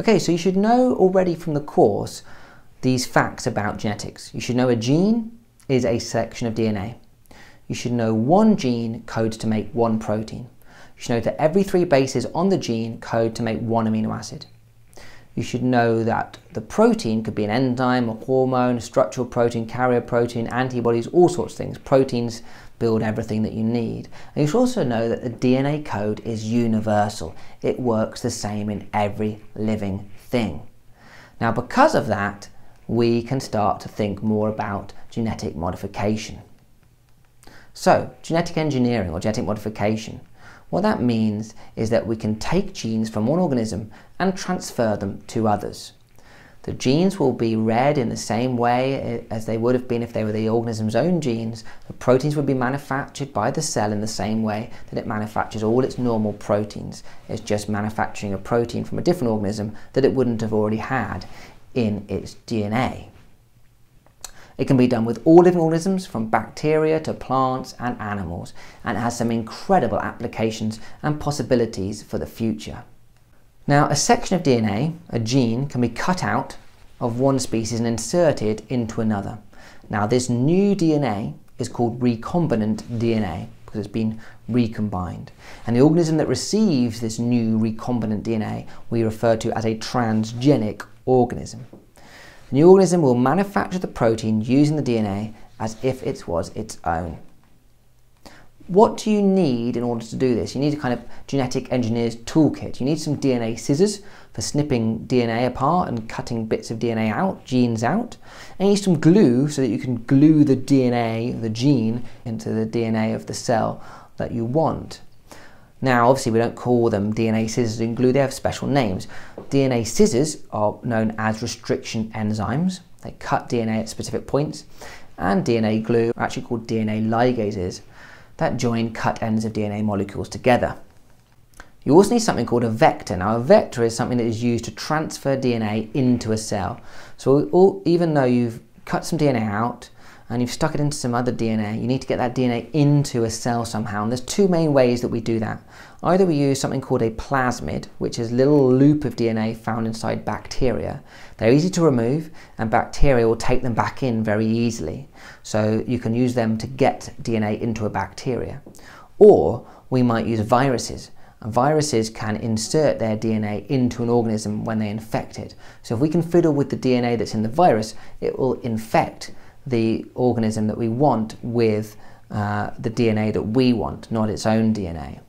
Okay, so you should know already from the course these facts about genetics. You should know a gene is a section of DNA. You should know one gene codes to make one protein. You should know that every three bases on the gene code to make one amino acid. You should know that the protein could be an enzyme, a hormone, a structural protein, carrier protein, antibodies, all sorts of things. Proteins build everything that you need. And you should also know that the DNA code is universal. It works the same in every living thing. Now, because of that, we can start to think more about genetic modification. So, genetic engineering or genetic modification, what that means is that we can take genes from one organism and transfer them to others. The genes will be read in the same way as they would have been if they were the organism's own genes. The proteins would be manufactured by the cell in the same way that it manufactures all its normal proteins. It's just manufacturing a protein from a different organism that it wouldn't have already had in its DNA. It can be done with all living organisms from bacteria to plants and animals and has some incredible applications and possibilities for the future. Now a section of DNA, a gene, can be cut out of one species and inserted into another. Now this new DNA is called recombinant DNA because it's been recombined. And the organism that receives this new recombinant DNA we refer to as a transgenic organism. The new organism will manufacture the protein using the DNA as if it was its own. What do you need in order to do this? You need a kind of genetic engineer's toolkit. You need some DNA scissors for snipping DNA apart and cutting bits of DNA out, genes out. And you need some glue so that you can glue the DNA, the gene, into the DNA of the cell that you want. Now, obviously, we don't call them DNA scissors and glue, they have special names. DNA scissors are known as restriction enzymes, they cut DNA at specific points, and DNA glue are actually called DNA ligases that join cut ends of DNA molecules together. You also need something called a vector. Now, a vector is something that is used to transfer DNA into a cell. So, even though you've cut some DNA out, and you've stuck it into some other DNA, you need to get that DNA into a cell somehow. And there's two main ways that we do that. Either we use something called a plasmid, which is a little loop of DNA found inside bacteria. They're easy to remove, and bacteria will take them back in very easily. So you can use them to get DNA into a bacteria. Or we might use viruses. Viruses can insert their DNA into an organism when they infect it. So if we can fiddle with the DNA that's in the virus, it will infect the organism that we want with uh, the DNA that we want, not its own DNA.